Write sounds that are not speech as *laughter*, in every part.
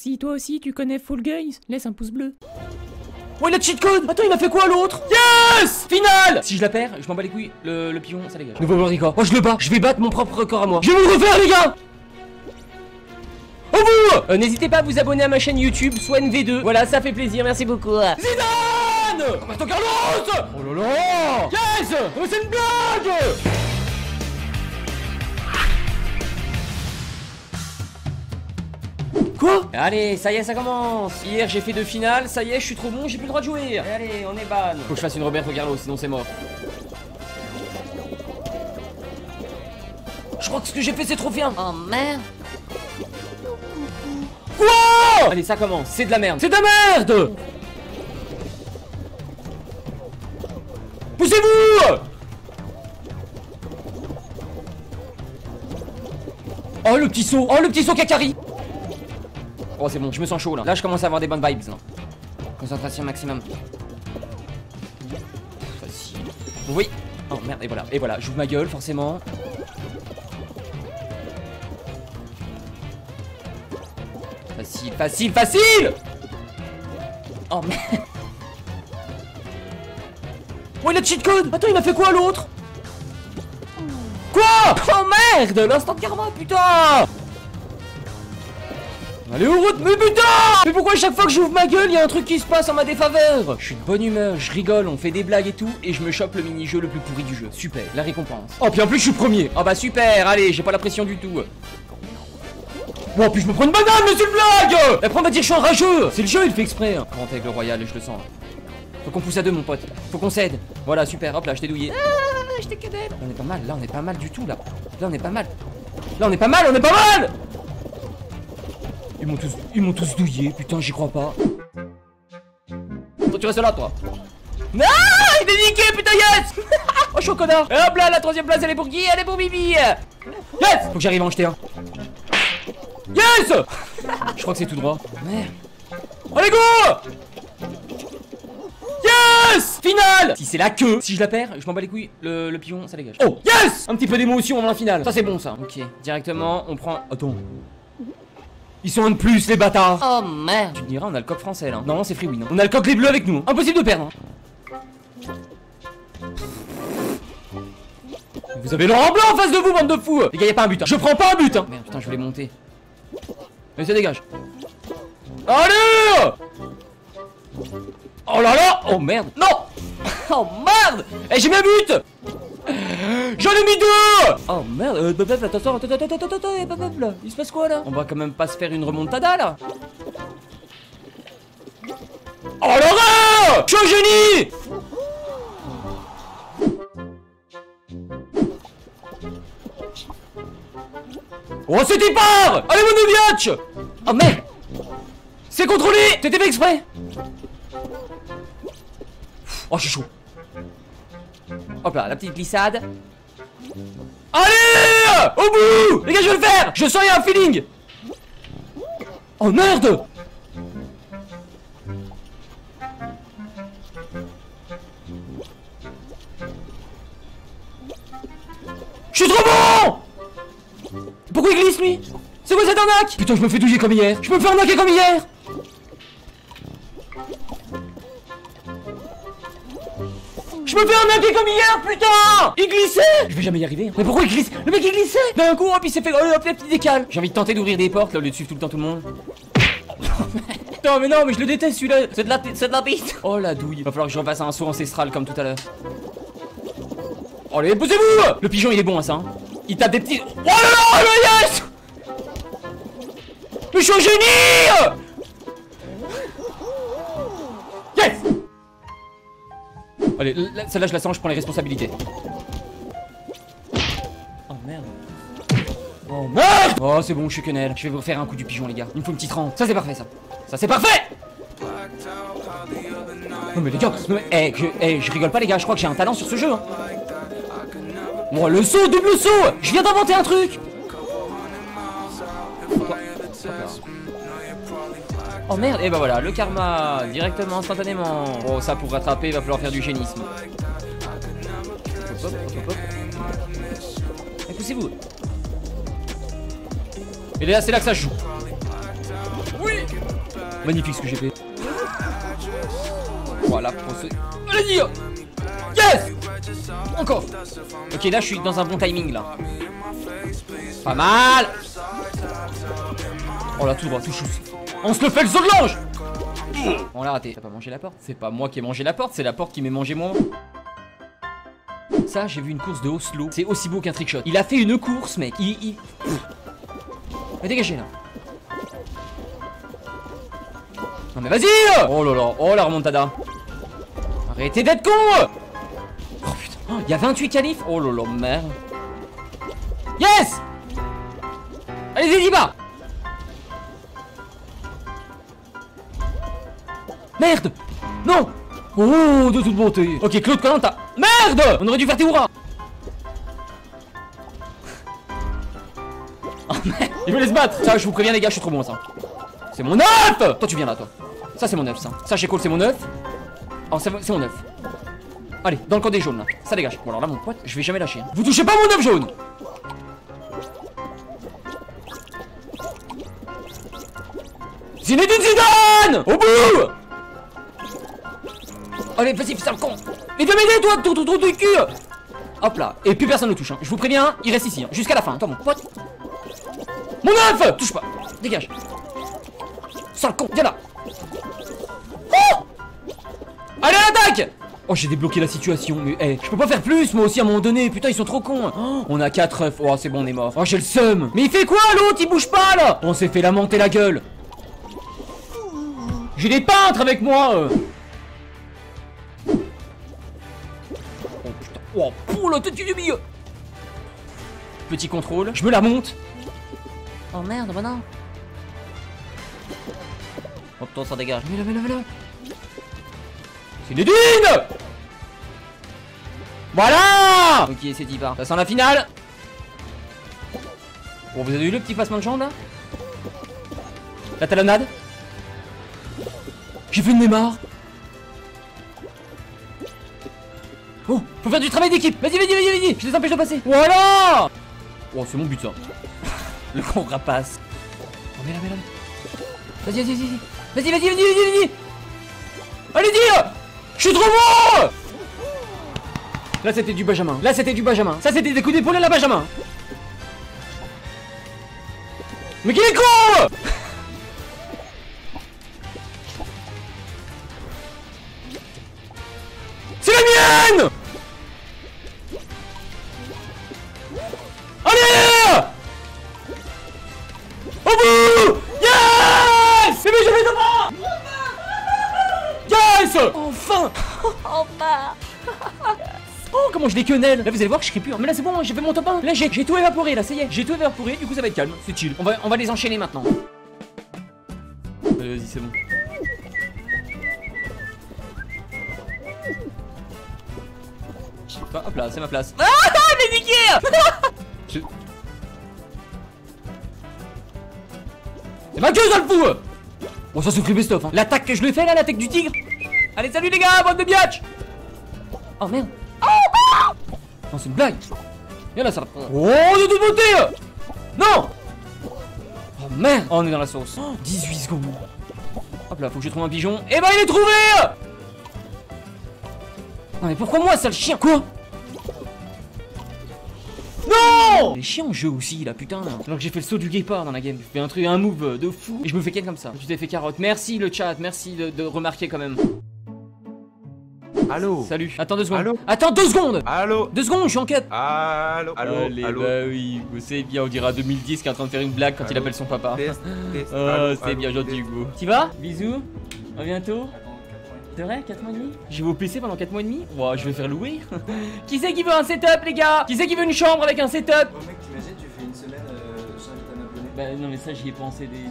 Si toi aussi tu connais Fall Guys, laisse un pouce bleu. Oh il a cheat code. Attends il m'a fait quoi l'autre? Yes! Final! Si je la perds, je m'en bats les couilles, le, le pion ça dégage. Nouveau record. Oh je le bats, je vais battre mon propre record à moi. Je vais vous refaire les gars! Au bout Euh, N'hésitez pas à vous abonner à ma chaîne YouTube, Swan V2. Voilà, ça fait plaisir, merci beaucoup. Zidane! Roberto Carlos! Oh là là! Yes! Oh, C'est une blague Quoi Allez, ça y est, ça commence. Hier, j'ai fait deux finales, ça y est, je suis trop bon, j'ai plus le droit de jouer. Allez, on est ban. Faut que je fasse une Roberto Carlos, sinon c'est mort. Je crois que ce que j'ai fait, c'est trop bien. Oh merde. Quoi Allez, ça commence, c'est de la merde. C'est de la merde Poussez-vous Oh, le petit saut. Oh, le petit saut Kakari Oh, c'est bon, je me sens chaud, là. Là, je commence à avoir des bonnes vibes. Concentration maximum. Facile. Oui Oh, merde, et voilà, et voilà, j'ouvre ma gueule, forcément. Facile, facile, facile Oh merde Oh il a cheat code Attends il m'a fait quoi l'autre? Quoi? Oh merde L'instant de karma putain Allez au route mais putain Mais pourquoi à chaque fois que j'ouvre ma gueule il y a un truc qui se passe en ma défaveur Je suis de bonne humeur, je rigole, on fait des blagues et tout Et je me chope le mini-jeu le plus pourri du jeu. Super, la récompense. Oh puis en plus je suis premier. Oh bah super, allez j'ai pas la pression du tout. Oh puis je me prends une banane mais c'est une blague Après on va dire que je suis un rageux. C'est le jeu il fait exprès hein. Grand aigle royal je le sens. Faut qu'on pousse à deux mon pote. Faut qu'on cède. Voilà super hop là je t'ai douillé. Ah, je t'ai on est pas mal là on est pas mal du tout là. Là on est pas mal. Là on est pas mal on est pas mal Ils m'ont tous Ils m'ont tous douillé putain j'y crois pas. Toi tu restes là toi. Non Il est niqué putain yes. *laughs* Oh je suis un connard. Et hop là la troisième place elle est pour qui Elle est pour Bibi. Yes. Faut que j'arrive à en jeter un. Yes. Je crois que c'est tout droit. Merde. Allez go. Yes. Finale. Si c'est la queue, si je la perds, je m'en bats les couilles, le, pion, ça dégage. Oh. Yes. Un petit peu d'émotion avant la finale. Ça c'est bon ça. Ok, directement, on prend... Attends. Ils sont un de plus les bâtards Oh merde Tu te diras, on a le coq français là. Non, c'est free win. hein. On a le coq les bleus avec nous. Impossible de perdre. hein. Vous avez Laurent Blanc en face de vous, bande de fous Les gars, y'a pas un but. hein. Je prends pas un but. hein. Merde, putain, je voulais monter. Mais ça dégage. Allez Oh là là Oh merde Non Oh merde Eh j'ai mis un but J'en ai mis deux Oh merde euh, Attention, attends, attends, attends, attends, attends, bah, là. Il se passe quoi là? On va quand même pas se faire une remontada là. Oh l'horreur! Je suis un génie! Oh c'était part Allez mon Noviatch Oh merde! C'est contrôlé! T'étais fait exprès! Oh je suis chaud Hop là, la petite glissade. Allez Au bout! Les gars je vais le faire! Je sens y a un feeling! Oh merde! Je suis trop bon! Pourquoi il glisse lui? C'est quoi cette arnaque? Putain je me fais douiller comme hier. Je me fais arnaquer comme hier me fais arnaquer comme hier putain! Il glissait! Je vais jamais y arriver Mais pourquoi il glisse? Le mec il glissait! D'un coup hop il s'est fait oh, hop, petit décale. J'ai envie de tenter d'ouvrir des portes là au lieu de suivre tout le temps tout le monde. *laughs* Non mais non mais je le déteste celui-là. C'est de la c'est de la bite. Oh la douille. Va falloir que je refasse un saut ancestral comme tout à l'heure. Oh allez posez-vous Le pigeon il est bon à ça hein. Il tape des petits Oh là là yes! Mais je suis un génie Allez, là, celle-là je la sens, je prends les responsabilités. Oh merde. Oh merde Oh c'est bon, je suis quenelle. Je vais vous refaire un coup du pigeon les gars. Il me faut une petite rampe. Ça c'est parfait ça. Ça c'est parfait Non mais les gars, non, mais, eh, je, eh, je rigole pas les gars, je crois que j'ai un talent sur ce jeu. Hein. Bon, le saut, double saut Je viens d'inventer un truc Oh merde, et bah voilà, le karma, directement, instantanément. Oh, ça pour rattraper, il va falloir faire du génisme. Eh, poussez-vous. Et là, c'est là que ça joue. Oui Magnifique ce que j'ai fait. Voilà, procès. Allez-y Yes Encore Ok, là, je suis dans un bon timing, là. Pas mal Oh là, tout droit, tout chou. On se le fait le zoglange On l'a raté. T'as pas mangé la porte C'est pas moi qui ai mangé la porte, c'est la porte qui m'est mangé moi. Ça, j'ai vu une course de Oslo. C'est aussi beau qu'un trickshot. Il a fait une course, mec. Il. il... Mais dégagez là. Non mais vas-y Oh là là, oh la remontada. Arrêtez d'être con Oh putain, oh, il y a 28 qualifs Oh là là, merde. Yes Allez-y, Merde Non Oh, de toute beauté Ok, Claude Colanta Merde On aurait dû faire tes hurrahs Oh merde Il me laisse battre Ça, je vous préviens les gars, je suis trop bon ça. C'est mon œuf Toi, tu viens là, toi. Ça, c'est mon œuf, ça. Ça, chez Cole, c'est mon œuf. Oh, c'est mon œuf. Allez, dans le camp des jaunes, là. Ça dégage. Bon, alors là, mon pote, je vais jamais lâcher. Vous touchez pas mon œuf jaune Zinedine Zidane Au bout Allez, vas-y, fais le con Mais viens m'aider, toi, ton trou de cul Hop là, et plus personne ne touche, hein. je vous préviens, il reste ici, hein. jusqu'à la fin, toi mon pote Mon œuf Touche pas Dégage Sale con, viens là oh Allez, attaque Oh, j'ai débloqué la situation, mais hey, je peux pas faire plus, moi aussi, à un moment donné. Putain, ils sont trop cons. Oh, on a 4 œufs. Oh, c'est bon, on est mort. Oh, j'ai le seum. Mais il fait quoi, l'autre? Il bouge pas, là On s'est fait lamenter la gueule. J'ai des peintres avec moi. Oh, Oh, pour la tête du milieu. Petit contrôle. Je me la monte. Oh, merde, bah non. Oh, putain, ça dégage. Mets-le, mets-le, mets-le. C'est Nedine Voilà Ok, c'est dit pas. Ça sent la finale Bon, vous avez eu le petit passement de jambe, là? La talonnade? J'ai fait une Neymar Oh, faut faire du travail d'équipe. Vas-y, vas-y, vas-y, vas-y. Je les empêche de passer. Voilà Oh, c'est mon but, ça. *laughs* Le gros rapace. Oh, mais là Vas-y, vas-y, vas-y. Vas-y, vas-y, vas-y, vas-y, vas-y. Allez-y je suis trop bon. Là c'était du Benjamin. Là c'était du Benjamin. Ça c'était des coups d'épaule à la Benjamin. Mais qui est con Je déquenelle Là vous allez voir que je crie plus Mais là c'est bon j'ai fait mon top 1 Là j'ai tout évaporé là ça y est. J'ai tout évaporé. Du coup ça va être calme. C'est chill. On va, on va les enchaîner maintenant. Vas-y c'est bon. Hop là c'est ma place. Ah mais niqué *laughs* C'est ma queue ça le fou Bon ça plus best hein. L'attaque que je lui fais là l'attaque du tigre. Allez, salut les gars, bande de biatch Oh merde Non, c'est une blague. Viens là, ça Oh, de toute beauté Non. Oh merde. Oh, on est dans la sauce. 18 secondes. Hop là, faut que je trouve un pigeon. Et bah, il est trouvé Non, mais pourquoi moi, sale chien? Quoi? Non! Les chiens en jeu aussi là putain. Alors que j'ai fait le saut du guépard dans la game. J'ai fait un truc, un move de fou. Et je me fais ken comme ça. Tu t'es fait carotte. Merci le chat, merci de remarquer quand même Allô Salut. Attends deux secondes. Allô Attends deux secondes Allô Deux secondes, je suis en quête. Allô Allô Allez, Allô bah oui, vous savez bien, on dira 2010 qui est en train de faire une blague quand il appelle son papa. Test, test, Oh, c'est bien gentil. Hugo. Tu vas Bisous. À bientôt. C'est vrai 4 mois et demi Je vais au PC pendant 4 mois et demi Ouah, je vais faire louer. *laughs* qui c'est qui veut un setup, les gars? Qui c'est qui veut une chambre avec un setup? Oh mec, Bah non, mais ça, j'y ai pensé des.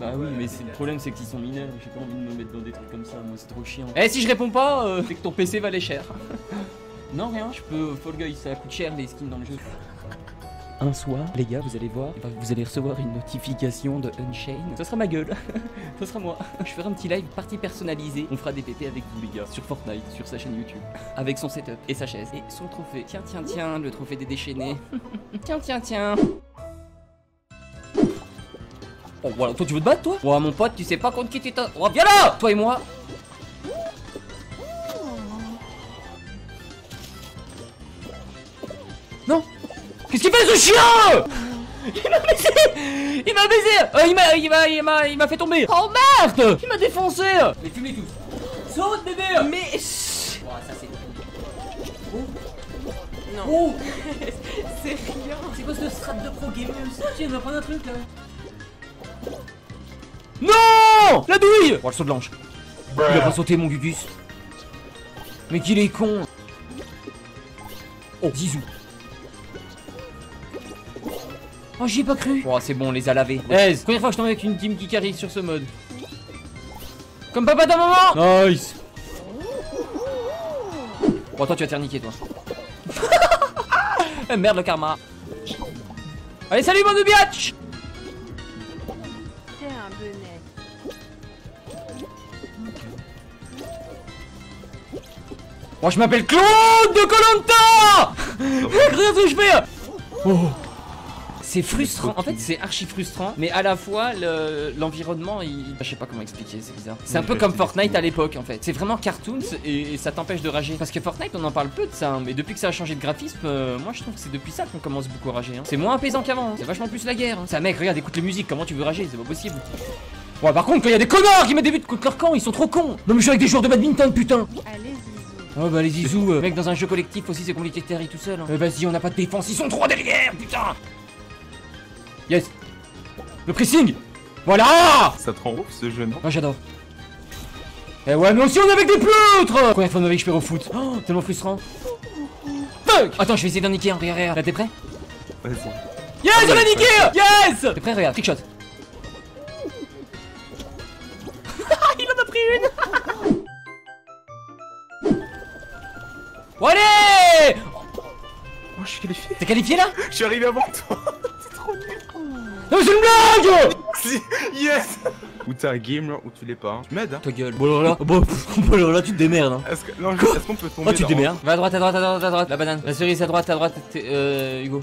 Bah oui, mais c'est le problème, c'est qu'ils sont mineurs. J'ai pas envie de me mettre dans des trucs comme ça. Moi, c'est trop chiant. Eh, si je réponds pas, euh, c'est que ton PC valait cher. *laughs* non, rien. Je peux Fall Guys, ça coûte cher les skins dans le jeu. *laughs* Un soir, les gars, vous allez voir, eh ben, vous allez recevoir une notification de Unchained. Ce sera ma gueule. *laughs* Ce sera moi. Je ferai un petit live partie personnalisée. On fera des PP avec vous, les gars, sur Fortnite, sur sa chaîne YouTube. Avec son setup et sa chaise et son trophée. Tiens, tiens, tiens, le trophée des déchaînés. tiens, tiens, tiens. Oh voilà, toi tu veux te battre toi Ouais mon pote, tu sais pas contre qui tu t'as... Oh viens là Toi et moi Non Qu'est-ce qu'il fait ce chien Il m'a baisé Il m'a baisé Euh, Il m'a il m'a il fait tomber Oh merde Il m'a défoncé Mais fumez tous Saute bébé Mais. Oh ça c'est... Non. Oh *laughs* C'est rien. C'est quoi ce strat de pro gamer Tiens, il va prendre un truc là. Non La douille Oh, le saut de l'ange. Il a pas sauté mon Gugus. Mais qu'il est con Oh, Zizou. Oh, j'y ai pas cru. Oh, c'est bon, on les a lavés. Eh, première fois que je tombe avec une team qui carry sur ce mode. Comme papa d'un moment Nice Bon, toi, tu vas te faire niquer, toi. *laughs* Eh, Merde, le karma. Allez, salut, mon biatch Moi je m'appelle Claude de Colanta *laughs* Regarde ce que je fais Oh. C'est frustrant, en fait c'est archi frustrant, mais à la fois le- l'environnement, il... je sais pas comment expliquer, c'est bizarre. C'est un peu je comme Fortnite à l'époque en fait. C'est vraiment cartoons et, et ça t'empêche de rager. Parce que Fortnite on en parle peu de ça, hein, mais depuis que ça a changé de graphisme, euh, moi je trouve que c'est depuis ça qu'on commence beaucoup à rager. hein. C'est moins apaisant qu'avant, hein. c'est vachement plus la guerre. hein. Ça mec, regarde, écoute la musique, comment tu veux rager, c'est pas possible. Ouais par contre quand il y a des connards qui mettent des buts contre leur camp, ils sont trop cons Non mais je suis avec des joueurs de badminton putain Allez. Oh bah les zizous, euh, mec dans un jeu collectif aussi c'est compliqué de terry tout seul. hein. Euh, Vas-y on n'a pas de défense, ils sont trois derrière, putain Yes Le pressing Voilà Ça te rend ouf ce jeu, non? Moi j'adore. Eh ouais mais aussi on est avec des pleutres Combien de fois de ma vie que je perds au foot Oh, tellement frustrant. Fuck Attends je vais essayer d'en niquer un, regarde, regarde. Là t'es prêt? Vas-y. Yes Ah, on a niqué Yes T'es prêt? Regarde, trickshot. Il qualifié. Là Je suis arrivé avant toi. *laughs* C'est trop nul. Non mais c'est une blague Si, Yes Ou t'es un gamer ou tu l'es pas. hein. Tu m'aides, hein Ta gueule. Bon là, bon, *laughs* bon là, là tu te démerdes hein. Est-ce qu'on peut tomber Oh tu te démerdes. Va à droite, à droite, à droite, à droite. La banane. La cerise à droite, à droite. Euh, Hugo.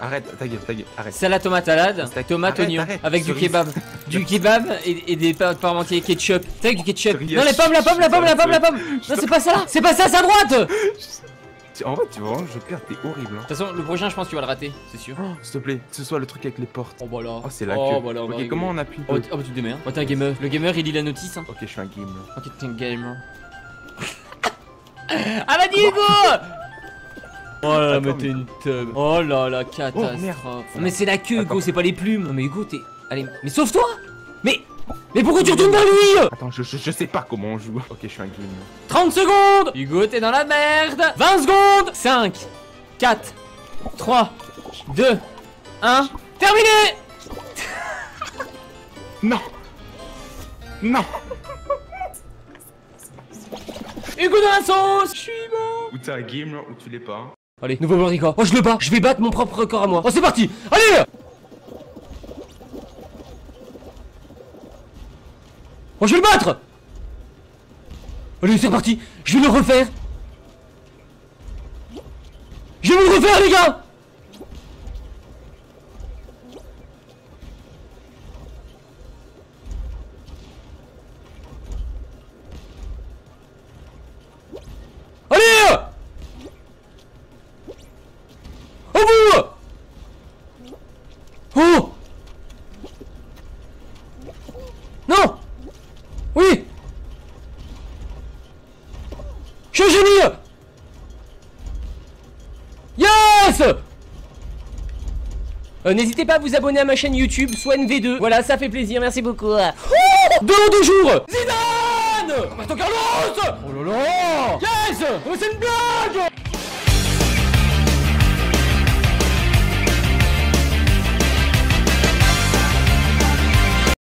Arrête, ta gueule, ta gueule, arrête. Salade tomate salade. Tomate Arrête, oignon. arrête. Avec du kebab. Du *laughs* kebab et, et des pâtes parmentiers ketchup. Avec du ketchup. Cerise. Non les pommes, la pomme, la pomme, la pomme, la pomme. Non c'est pas ça là. C'est pas ça, c'est à droite. De En vrai, tu vois, je perds, t'es horrible. hein. toute façon, le prochain, je pense que tu vas le rater, c'est sûr. Oh, S'il te plaît, que ce soit le truc avec les portes. Oh bah là. Oh, c'est la Oh queue. bah là, ok, rigoler. comment on appuie Oh, oh, bah tu te démerdes. Oh t'es un gamer. Le gamer il lit la notice hein. Ok, je suis un gamer. Ok t'es un gamer. *laughs* ah vas-y Hugo Oh là là, mais t'es une teub. Oh là là, catastrophe. merde. mais c'est la queue, Hugo, c'est pas les plumes. Non, mais Hugo, t'es. Allez, mais sauve-toi Mais. Mais pourquoi tu retournes dans lui? Attends, je, je, je sais pas comment on joue. Ok, je suis un gamer. 30 secondes Hugo, t'es dans la merde 20 secondes 5, 4, 3, 2, 1. Terminé Non Non Hugo dans la sauce Je suis mort Ou t'es un gamer ou tu l'es pas. Allez, nouveau record. Oh, je le bats Je vais battre mon propre record à moi. Oh, c'est parti Allez Oh, je vais le battre Allez, c'est parti Je vais le refaire Je vais le refaire, les gars Je suis génie Yes. Euh, N'hésitez pas à vous abonner à ma chaîne YouTube, SwanV2. Voilà, ça fait plaisir, merci beaucoup. Oh Dans deux jours. Zidane. Roberto Carlos. Oh là là. Yes. Oh, mais c'est une blague